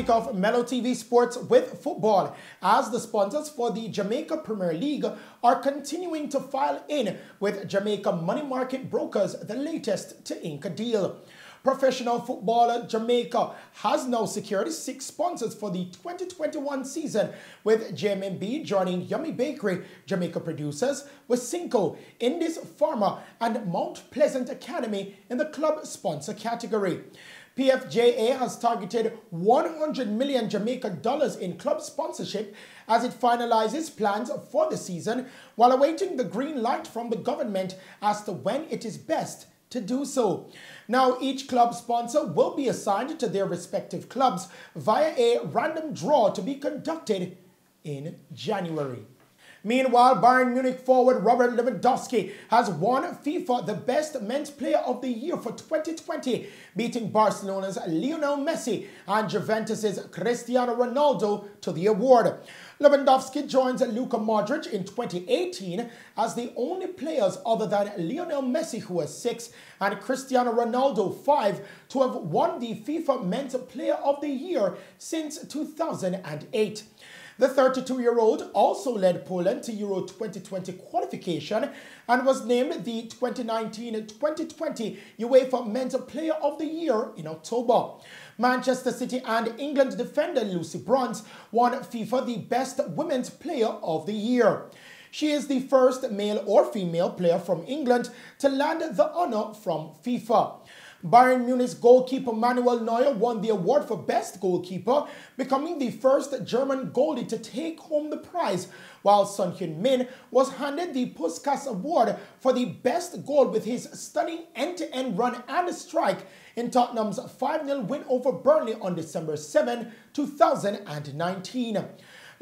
Kick off Mello TV Sports with football as the sponsors for the Jamaica Premier League are continuing to file in with Jamaica Money Market Brokers the latest to ink a deal. Professional footballer Jamaica has now secured six sponsors for the 2021 season, with JMB joining Yummy Bakery, Jamaica Producers, Cinco, Indus Pharma, and Mount Pleasant Academy in the club sponsor category. PFJA has targeted 100 million Jamaican dollars in club sponsorship as it finalizes plans for the season while awaiting the green light from the government as to when it is best to do so. Now, each club sponsor will be assigned to their respective clubs via a random draw to be conducted in January. Meanwhile, Bayern Munich forward Robert Lewandowski has won FIFA the Best Men's Player of the Year for 2020, beating Barcelona's Lionel Messi and Juventus's Cristiano Ronaldo to the award. Lewandowski joins Luka Modric in 2018 as the only players other than Lionel Messi, who has six, and Cristiano Ronaldo, five, to have won the FIFA Men's Player of the Year since 2008. The 32-year-old also led Poland to Euro 2020 qualification and was named the 2019-2020 UEFA Men's Player of the Year in October. Manchester City and England defender Lucy Bronze won FIFA the Best Women's Player of the Year. She is the first male or female player from England to land the honor from FIFA. Bayern Munich's goalkeeper Manuel Neuer won the award for Best Goalkeeper, becoming the first German goalie to take home the prize, while Son Heung-min was handed the Puskas Award for the best goal with his stunning end-to-end -end run and strike in Tottenham's 5-0 win over Burnley on December 7, 2019.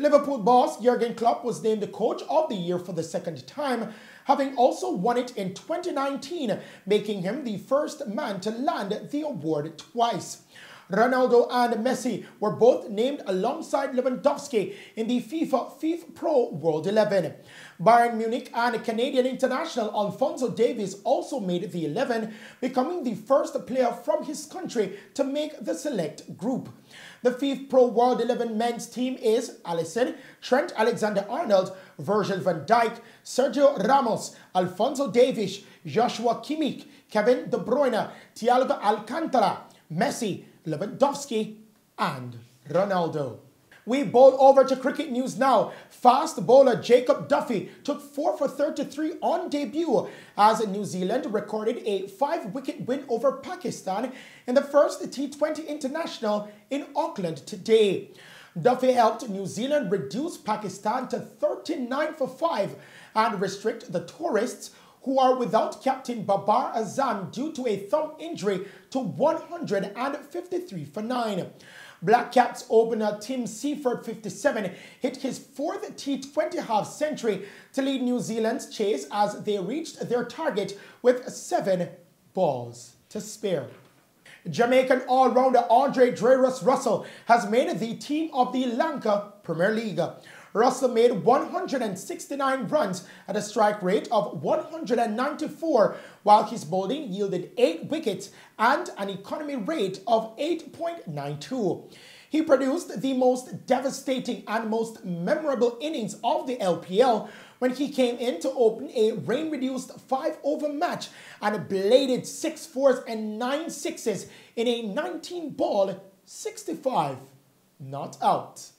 Liverpool boss Jurgen Klopp was named the coach of the year for the second time, having also won it in 2019, making him the first man to land the award twice. Ronaldo and Messi were both named alongside Lewandowski in the FIFA FIFA Pro World 11. Bayern Munich and Canadian international Alphonso Davies also made the 11, becoming the first player from his country to make the select group. The FIFA Pro World 11 men's team is Alisson, Trent Alexander-Arnold, Virgil van Dijk, Sergio Ramos, Alphonso Davies, Joshua Kimmich, Kevin De Bruyne, Thiago Alcantara, Messi, Lewandowski, and Ronaldo. We bowl over to cricket news now. Fast bowler Jacob Duffy took 4 for 33 on debut as New Zealand recorded a 5-wicket win over Pakistan in the first T20 International in Auckland today. Duffy helped New Zealand reduce Pakistan to 39 for 5 and restrict the tourists who are without captain Babar Azam due to a thumb injury to 153 for 9. Black Caps opener Tim Seifert, 57, hit his fourth T20 half century to lead New Zealand's chase as they reached their target with seven balls to spare. Jamaican all-rounder Andre Dre Russ Russell has made the team of the Lanka Premier League. Russell made 169 runs at a strike rate of 194, while his bowling yielded 8 wickets and an economy rate of 8.92. He produced the most devastating and most memorable innings of the LPL when he came in to open a rain-reduced 5-over match and bladed 6 fours and 9 sixes in a 19-ball 65 not out.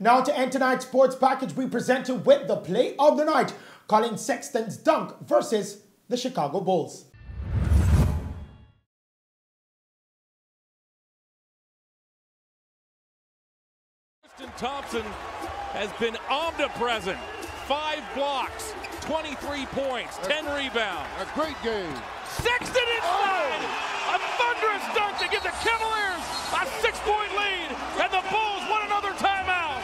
Now to end tonight's sports package, we present you with the play of the night, Collin Sexton's dunk versus the Chicago Bulls. Tristan Thompson has been omnipresent. Five blocks, 23 points, 10 rebounds. A great game. Sexton inside! Oh. A thunderous dunk to give the Cavaliers a six-point lead, and the Bulls want another timeout.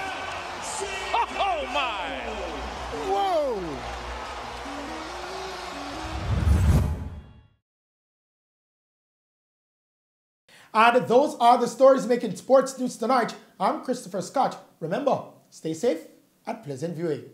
Oh, my! Whoa! And those are the stories making sports news tonight. I'm Christopher Scott. Remember, stay safe and pleasant viewing.